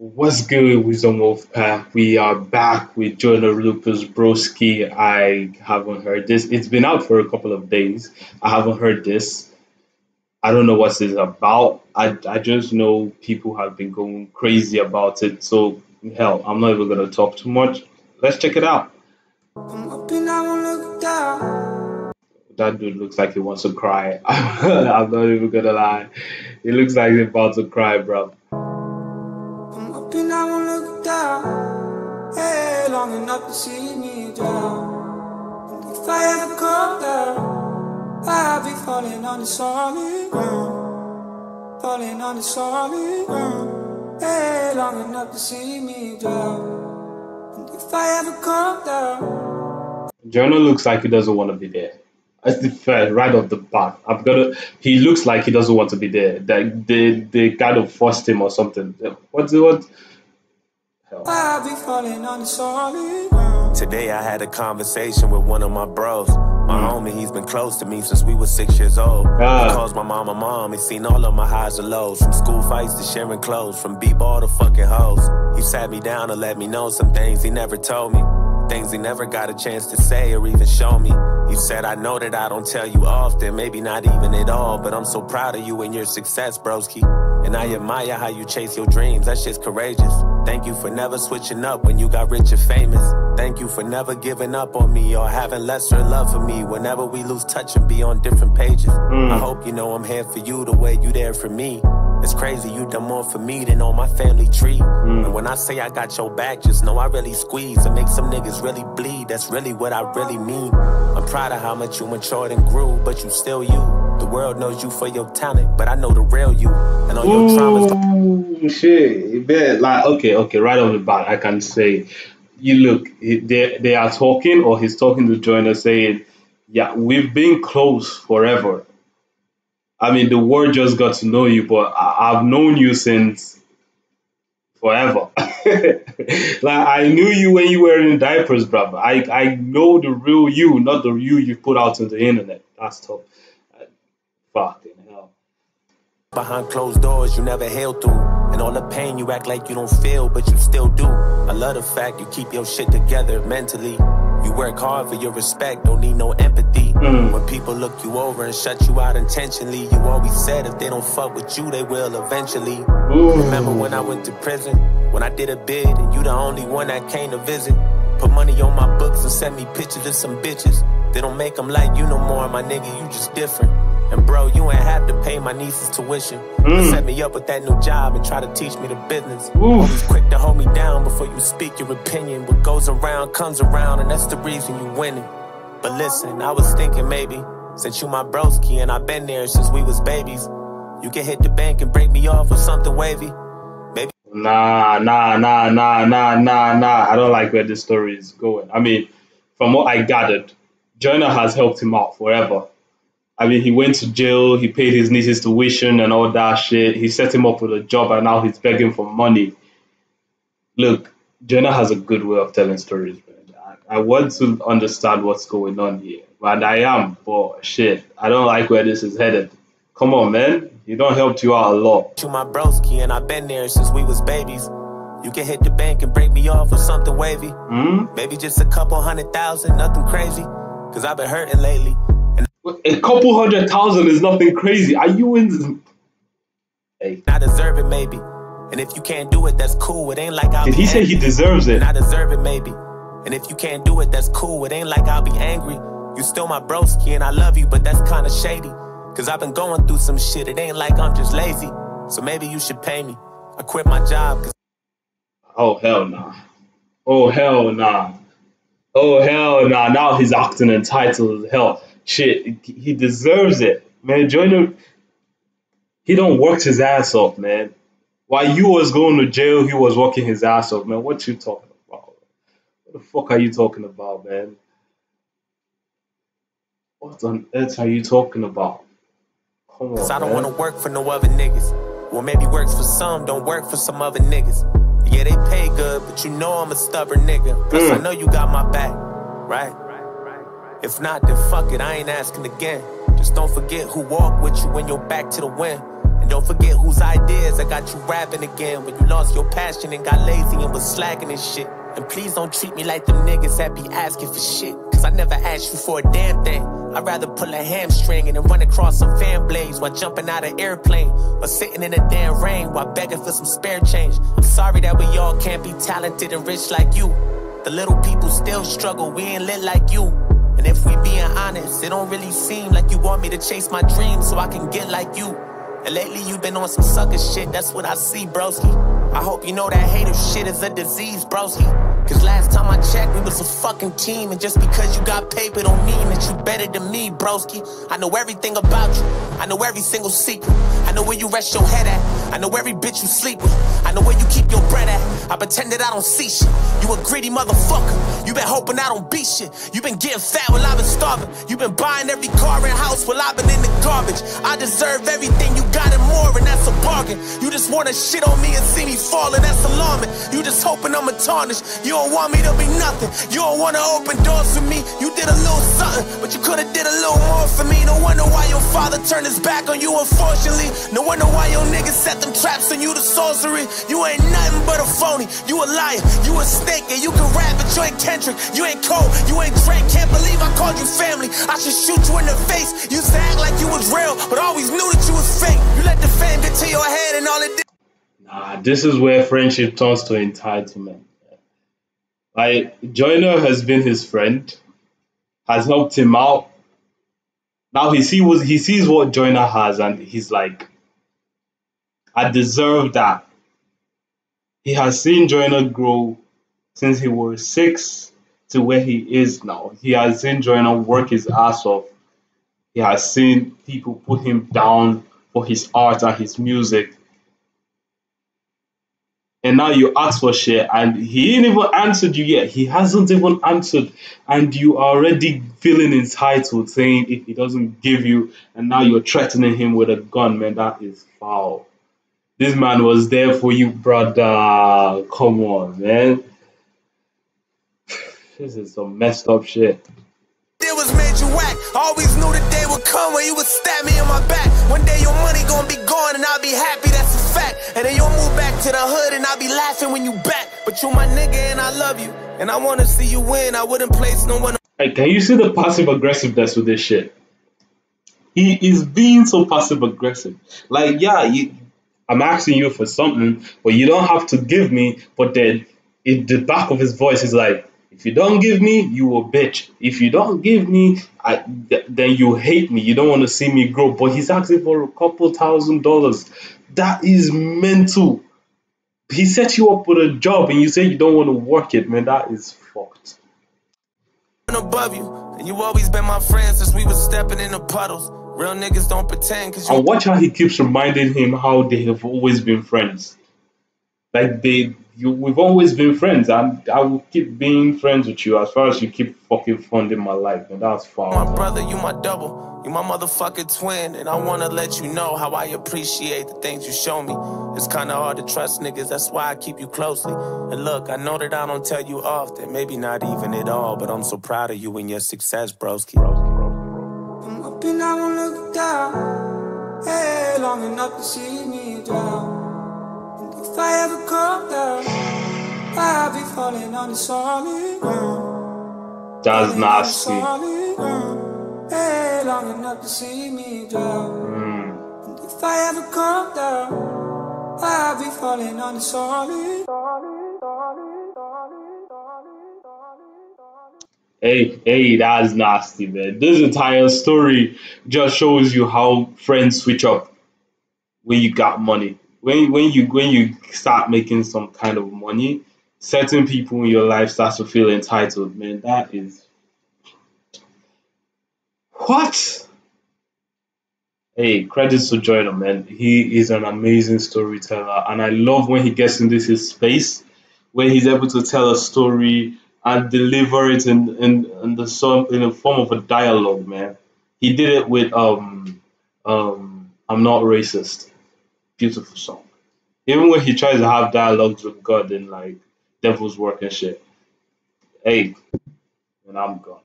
What's good, Wisdom Wolf Pack? We are back with Joyner Lucas Broski. I haven't heard this. It's been out for a couple of days. I haven't heard this. I don't know what this is about. I, I just know people have been going crazy about it. So, hell, I'm not even going to talk too much. Let's check it out. That dude looks like he wants to cry. I'm not even going to lie. He looks like he's about to cry, bro. Long enough to see me drown. If I ever come down, I'll be falling on the solid ground. Falling on the solid ground. Hey, long enough to see me drown. If I ever come down. Joyner looks like he doesn't want to be there. That's the fair right off the bat. I've got to. He looks like he doesn't want to be there. That they they kind of forced him or something. What's what? Today I had a conversation with one of my bros. My mm. homie, he's been close to me since we were six years old. Ah. He calls my mama mom. He's seen all of my highs and lows. From school fights to sharing clothes. From b-ball to fucking hoes. He sat me down and let me know some things he never told me. Things he never got a chance to say or even show me. He said, I know that I don't tell you often, maybe not even at all, but I'm so proud of you and your success, broski. And I admire how you chase your dreams, that shit's courageous. Thank you for never switching up when you got rich and famous. Thank you for never giving up on me or having lesser love for me whenever we lose touch and be on different pages. Mm. I hope you know I'm here for you the way you there for me. It's crazy, you done more for me than on my family tree. Mm. And when I say I got your back, just know I really squeeze and make some niggas really bleed. That's really what I really mean. I'm proud of how much you matured and grew, but you still you. The world knows you for your talent, but I know the real you. And all your traumas. Shit, man, like okay, okay, right off the bat, I can say, you look, they they are talking, or he's talking to Joyner, saying, "Yeah, we've been close forever." I mean, the world just got to know you, but I, have known you since forever. like I knew you when you were in diapers, brother. I I know the real you, not the you you put out on the internet. That's tough. Fucking hell. Behind closed doors, you never held through. And all the pain you act like you don't feel, but you still do. I love the fact you keep your shit together mentally. You work hard for your respect, don't need no empathy. Mm. When people look you over and shut you out intentionally, you always said if they don't fuck with you, they will eventually. Ooh. Remember when I went to prison? When I did a bid and you the only one that came to visit? Put money on my books and send me pictures of some bitches. They don't make them like you no more, my nigga, you just different. And bro, you ain't have to pay my niece's tuition. Mm. Set me up with that new job and try to teach me the business. Ooh. Always quick to hold me down before you speak your opinion. What goes around comes around, and that's the reason you winning. But listen, I was thinking maybe, since you my broski and I've been there since we was babies, you can hit the bank and break me off with something wavy. Maybe. Nah, nah, nah, nah, nah, nah, nah. I don't like where this story is going. I mean, from what I gathered, Joyner has helped him out forever I mean, he went to jail, he paid his niece's tuition and all that shit. He set him up with a job, and now he's begging for money. Look, Joyner has a good way of telling stories, man. I, I want to understand what's going on here, and I am, but shit, I don't like where this is headed. Come on, man. You don't help you out a lot. To my broski, and I've been there since we was babies. You can hit the bank and break me off with something wavy. Mm? Maybe just a couple hundred thousand, nothing crazy. Cause I've been hurting lately. A couple hundred thousand is nothing crazy. Are you in? Hey. I deserve it, maybe. And if you can't do it, that's cool. It ain't like I'll Did he say he deserves it? And I deserve it, maybe. And if you can't do it, that's cool. It ain't like I'll be angry. You still my broski and I love you, but that's kinda shady. Cause I've been going through some shit. It ain't like I'm just lazy. So maybe you should pay me. I quit my job. Cause oh, hell nah. Oh, hell nah. Oh, hell nah. Now he's acting entitled as hell shit, he deserves it, man. Joyner, he don't work his ass off, man. While you was going to jail, he was working his ass off, man. What you talking about? What the fuck are you talking about, man? What on earth are you talking about? Come on, Cause I don't want to work for no other niggas. Well, maybe works for some, don't work for some other niggas. Yeah, they pay good, but you know I'm a stubborn nigga. Plus, mm. I know you got my back, right? If not, then fuck it, I ain't asking again. Just don't forget who walked with you when you're back to the wind. And don't forget whose ideas I got you rapping again when you lost your passion and got lazy and was slacking and shit. And please don't treat me like them niggas that be asking for shit. Cause I never asked you for a damn thing. I'd rather pull a hamstring and then run across some fan blades while jumping out of airplane. Or sitting in the damn rain while begging for some spare change. I'm sorry that we all can't be talented and rich like you. The little people still struggle, we ain't lit like you. And if we being honest, it don't really seem like you want me to chase my dreams so I can get like you. And lately you've been on some sucker shit, that's what I see, broski. I hope you know that hater shit is a disease, broski. Cause last time I checked, we was a fucking team. And just because you got paper don't mean that you better than me, broski. I know everything about you. I know every single secret. I know where you rest your head at. I know every bitch you sleep with. I know where you keep your bread at. I pretend that I don't see shit. You a greedy motherfucker. You been hoping I don't beat shit. You been getting fat while I've been starving. You been buying every car and house while I've been in the garbage. I deserve everything you got and more, and that's a bargain. You just wanna shit on me and see me falling. That's alarming. You just hoping I'ma tarnish. You don't want me to be nothing. You don't wanna open doors for me. You did a little something, but you could've did a little more for me. No wonder why your father turned his back on you, unfortunately. No wonder why your niggas set them traps on you to sorcery. You ain't nothing but a phony. You a liar. You a snake, and you can rap, but you ain't Kendrick. You ain't Cole. You ain't Drake. Can't believe I called you family. I should shoot you in the face. You used to act like you was real, but always knew that you was fake. You let the fame get to your head and all it did. Nah, this is where friendship turns to entitlement. Like Joyner has been his friend, has helped him out. Now he see what he sees what Joyner has, and he's like, I deserve that. He has seen Joyner grow since he was six to where he is now. He has seen Joyner work his ass off. He has seen people put him down for his art and his music and now you ask for share and he ain't even answered you yet. He hasn't even answered, and you are already feeling entitled, saying if he doesn't give you, and now you're threatening him with a gun, man. That is foul. This man was there for you, brother. Come on, man. This is some messed up shit. It was made you whack. Always knew the day would come when you would stab me in my back. One day your money gonna be gone and I'll be happy. That's a fact. And then you'll move back to the hood and I'll be laughing when you back. But you my nigga and I love you. And I wanna see you win. I wouldn't place no one. Hey, can you see the passive aggressiveness with this shit? He is being so passive aggressive. Like, yeah, you, I'm asking you for something, but you don't have to give me. But then, in the back of his voice is like, if you don't give me, you a bitch. If you don't give me, I, th- then you hate me. You don't want to see me grow. But he's asking for a couple thousand dollars. That is mental. He set you up with a job and you say you don't want to work it, man. That is fucked. Above you, and you always been my friend since we was stepping in the puddles. Real niggas don't pretend. Cause and watch how he keeps reminding him how they have always been friends. Like they you we've always been friends and I will keep being friends with you as far as you keep fucking funding my life and that's fine. My brother, you my double, you my motherfucking twin, and I wanna let you know how I appreciate the things you show me. It's kinda hard to trust niggas, that's why I keep you closely. And look, I know that I don't tell you often, maybe not even at all, but I'm so proud of you and your success, broski. I'm and I won't look down. Hey, long enough to see me drown. If I ever come down, I'll be falling on the solid ground. That's nasty. Hey, long enough to see me drown. Mm. If I ever come down, I'll be falling on the solid. Hey, hey, that's nasty, man. This entire story just shows you how friends switch up when you got money when when you when you start making some kind of money, certain people in your life start to feel entitled. Man, that is what. Hey, credits to Joyner, man. He is an amazing storyteller, and I love when he gets into his space where he's able to tell a story and deliver it in in, in the song in the form of a dialogue, man. He did it with um um I'm not racist beautiful song. Even when he tries to have dialogues with God and like devil's work and shit. Hey, and I'm gone.